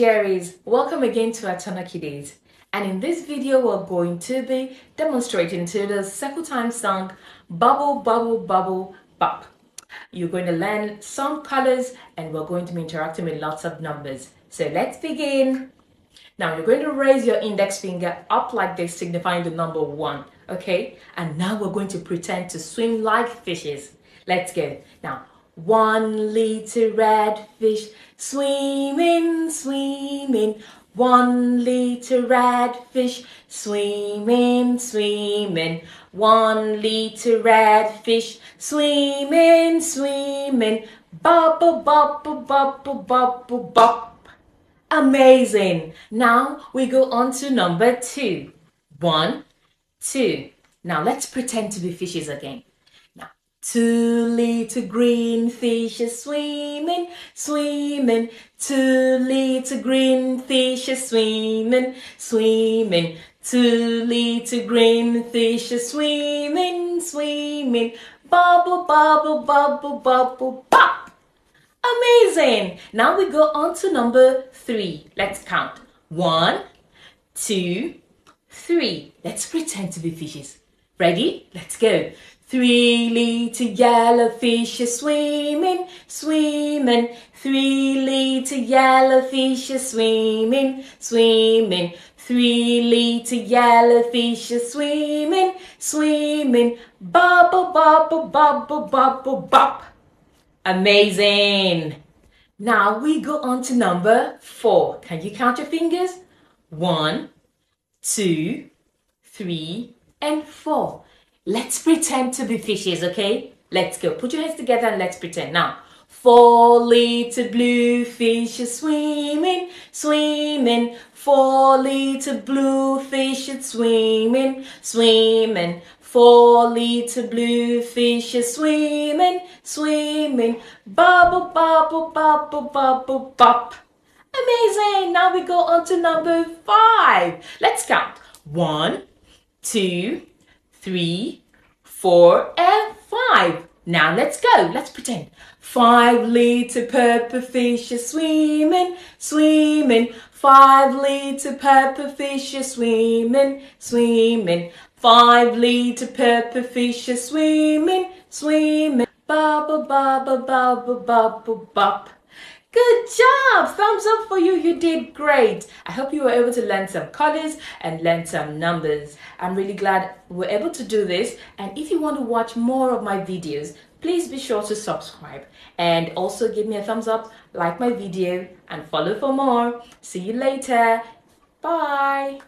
Welcome again to Atona Days And in this video, we're going to be demonstrating to the circle time song Bubble Bubble Bubble Bop. You're going to learn some colors and we're going to be interacting with lots of numbers. So let's begin. Now you're going to raise your index finger up like this, signifying the number one, okay? And now we're going to pretend to swim like fishes. Let's go. Now, one little red fish swimming, swimming. One little red fish swimming, swimming. One little red fish swimming, swimming. Bubble, bubble, bubble, bubble, bop. Amazing. Now we go on to number two. One, two. Now let's pretend to be fishes again. Two little green fishes swimming, swimming. Two little green fishes swimming, swimming. Two little green fishes swimming, swimming. Bubble, bubble, bubble, bubble, pop. Amazing! Now we go on to number three. Let's count. One, two, three. Let's pretend to be fishes. Ready? Let's go. Three little yellow fish are swimming, swimming. Three little yellow fish are swimming, swimming. Three little yellow fish are swimming, swimming. Bubble, bubble, bubble, bubble, bop. Amazing. Now we go on to number four. Can you count your fingers? One, two, three, and four. Let's pretend to be fishes, okay? Let's go. Put your hands together and let's pretend. Now, four little blue fish are swimming, swimming. Four little blue fish are swimming, swimming. Four little blue fish are swimming, swimming. Bubble, bubble, bubble, bubble, bop. Amazing. Now we go on to number five. Let's count. One, two, three, four, and five. Now let's go. Let's pretend. Five little purple fish are swimming, swimming. Five little purple fish are swimming, swimming. Five little purple fish are swimming, swimming. Bubble, bubble, bubble, bubble, bop. Good job! Thumbs up for you. You did great. I hope you were able to learn some colors and learn some numbers. I'm really glad we are able to do this. And if you want to watch more of my videos, please be sure to subscribe and also give me a thumbs up, like my video and follow for more. See you later. Bye.